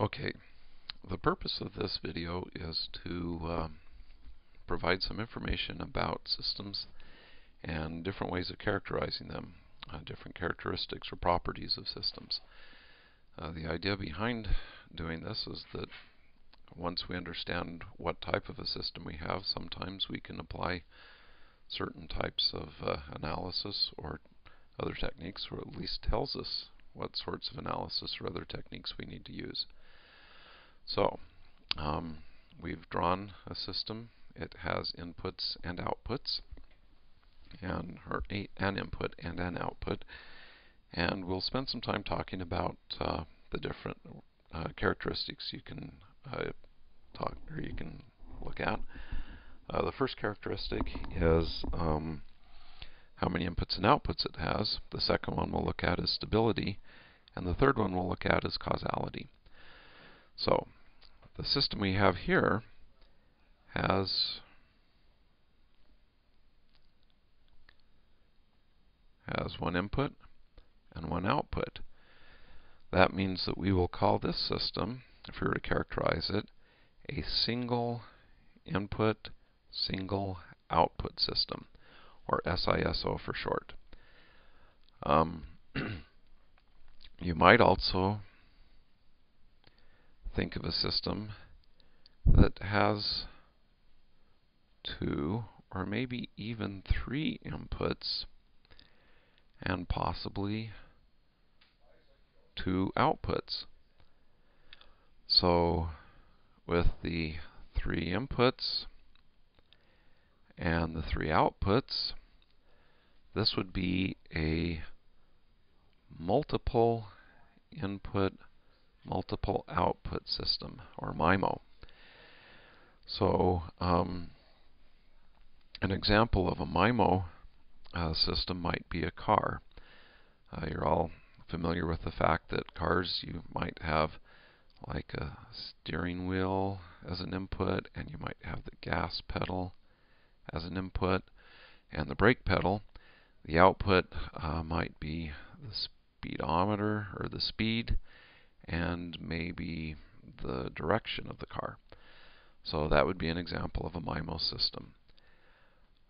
Okay, the purpose of this video is to uh, provide some information about systems and different ways of characterizing them, uh, different characteristics or properties of systems. Uh, the idea behind doing this is that once we understand what type of a system we have, sometimes we can apply certain types of uh, analysis or other techniques, or at least tells us what sorts of analysis or other techniques we need to use. So, um, we've drawn a system. It has inputs and outputs, and or an input and an output. And we'll spend some time talking about uh, the different uh, characteristics you can uh, talk or you can look at. Uh, the first characteristic is um, how many inputs and outputs it has. The second one we'll look at is stability, and the third one we'll look at is causality. So, the system we have here has has one input and one output. That means that we will call this system, if we were to characterize it, a single input, single output system, or SISO for short. Um, you might also think of a system that has two or maybe even three inputs and possibly two outputs. So with the three inputs and the three outputs, this would be a multiple input multiple output system, or MIMO. So um, an example of a MIMO uh, system might be a car. Uh, you're all familiar with the fact that cars, you might have like a steering wheel as an input, and you might have the gas pedal as an input, and the brake pedal. The output uh, might be the speedometer or the speed, and maybe the direction of the car. So that would be an example of a MIMO system.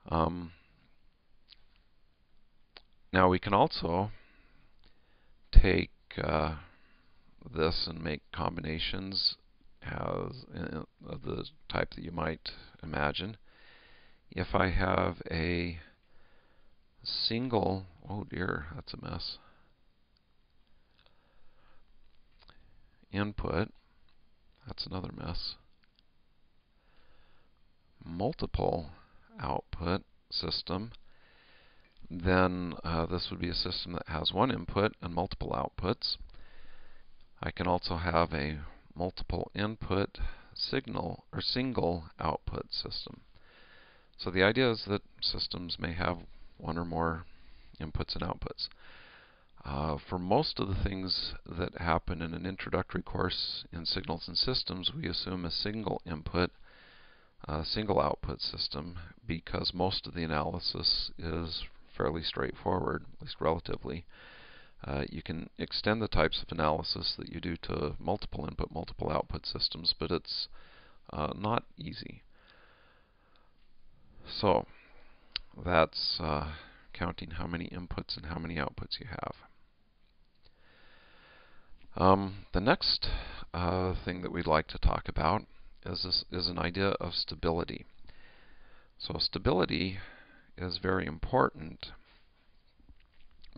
Um, now we can also take uh, this and make combinations as of the type that you might imagine. If I have a single, oh dear, that's a mess. Input, that's another mess, multiple output system, then uh, this would be a system that has one input and multiple outputs. I can also have a multiple input signal or single output system. So the idea is that systems may have one or more inputs and outputs. Uh, for most of the things that happen in an introductory course in signals and systems, we assume a single input, uh, single output system because most of the analysis is fairly straightforward, at least relatively. Uh, you can extend the types of analysis that you do to multiple input, multiple output systems, but it's uh, not easy. So that's uh, counting how many inputs and how many outputs you have. Um, the next uh, thing that we'd like to talk about is, this, is an idea of stability. So stability is very important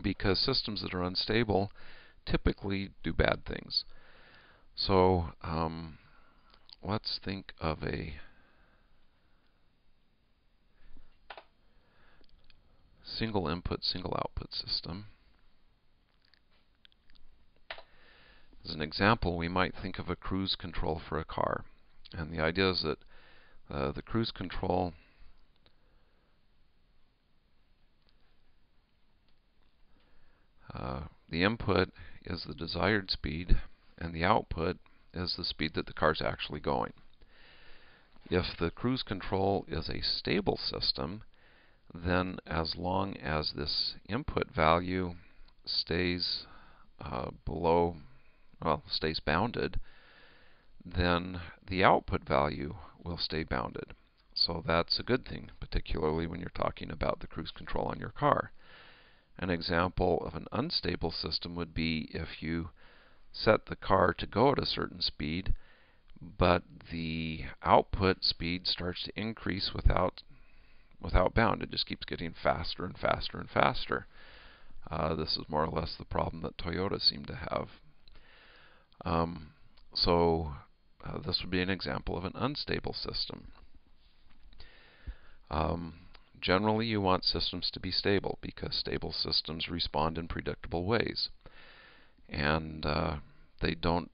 because systems that are unstable typically do bad things. So um, let's think of a single input, single output system. As an example, we might think of a cruise control for a car. And the idea is that uh, the cruise control uh, the input is the desired speed and the output is the speed that the car is actually going. If the cruise control is a stable system, then as long as this input value stays uh, below well, stays bounded, then the output value will stay bounded. So that's a good thing, particularly when you're talking about the cruise control on your car. An example of an unstable system would be if you set the car to go at a certain speed, but the output speed starts to increase without without bound. It just keeps getting faster and faster and faster. Uh, this is more or less the problem that Toyota seemed to have. Um, so uh, this would be an example of an unstable system. Um, generally, you want systems to be stable because stable systems respond in predictable ways. And uh, they don't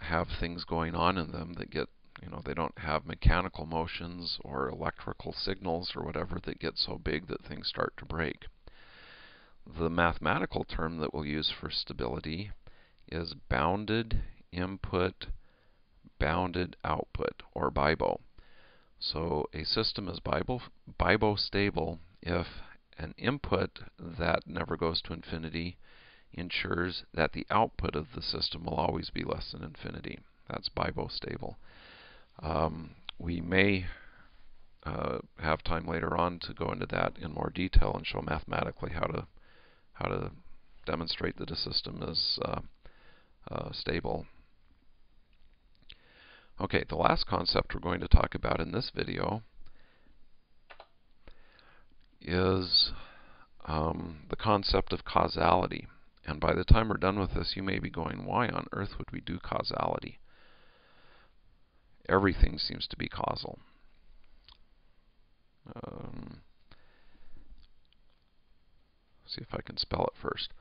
have things going on in them that get, you know, they don't have mechanical motions or electrical signals or whatever that get so big that things start to break. The mathematical term that we'll use for stability is bounded input, bounded output, or BIBO. So a system is BIBO, stable if an input that never goes to infinity ensures that the output of the system will always be less than infinity. That's BIBO stable. Um, we may uh, have time later on to go into that in more detail and show mathematically how to how to demonstrate that a system is uh, uh, stable. Okay, the last concept we're going to talk about in this video is um, the concept of causality. And by the time we're done with this, you may be going, why on earth would we do causality? Everything seems to be causal. Um, see if I can spell it first.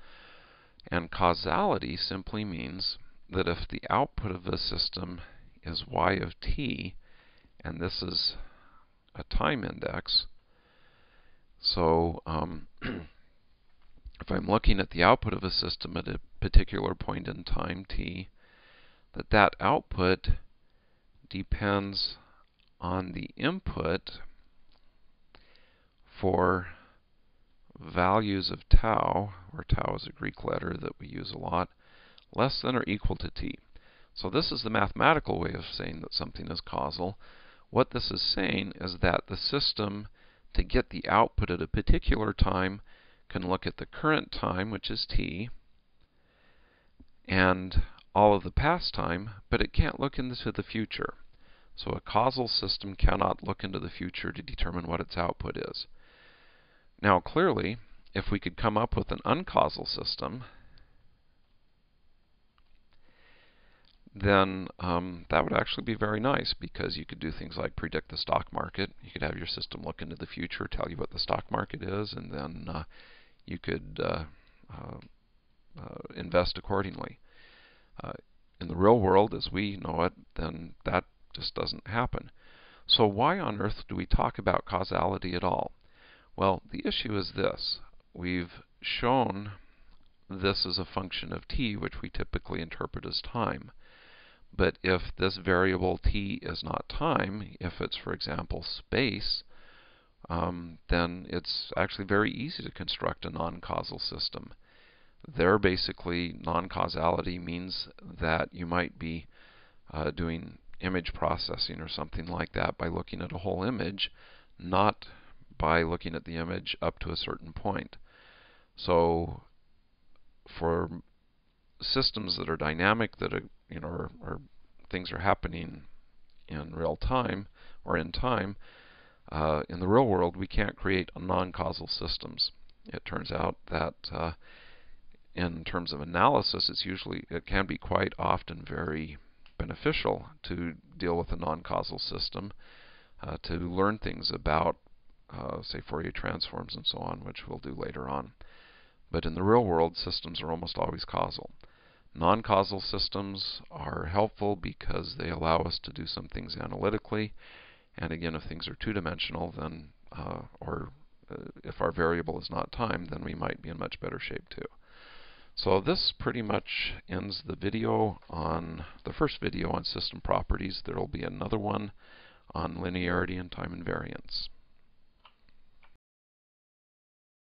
And causality simply means that if the output of a system is y of t, and this is a time index. So um, if I'm looking at the output of a system at a particular point in time, t, that that output depends on the input for values of tau, where tau is a Greek letter that we use a lot, less than or equal to t. So this is the mathematical way of saying that something is causal. What this is saying is that the system, to get the output at a particular time, can look at the current time, which is t, and all of the past time, but it can't look into the future. So a causal system cannot look into the future to determine what its output is. Now clearly, if we could come up with an uncausal system, then um, that would actually be very nice because you could do things like predict the stock market. You could have your system look into the future, tell you what the stock market is, and then uh, you could uh, uh, uh invest accordingly. Uh, in the real world, as we know it, then that just doesn't happen. So why on earth do we talk about causality at all? Well, the issue is this. We've shown this as a function of t, which we typically interpret as time. But if this variable t is not time, if it's, for example, space, um, then it's actually very easy to construct a non-causal system. There, basically, non-causality means that you might be uh, doing image processing or something like that by looking at a whole image, not by looking at the image up to a certain point. So, for systems that are dynamic, that are you know, or, or things are happening in real time or in time, uh, in the real world we can't create non-causal systems. It turns out that uh, in terms of analysis, it's usually it can be quite often very beneficial to deal with a non-causal system uh, to learn things about, uh, say, Fourier transforms and so on, which we'll do later on. But in the real world, systems are almost always causal. Non-causal systems are helpful because they allow us to do some things analytically. And again, if things are two-dimensional, then uh, or uh, if our variable is not time, then we might be in much better shape too. So this pretty much ends the video on the first video on system properties. There will be another one on linearity and time invariance.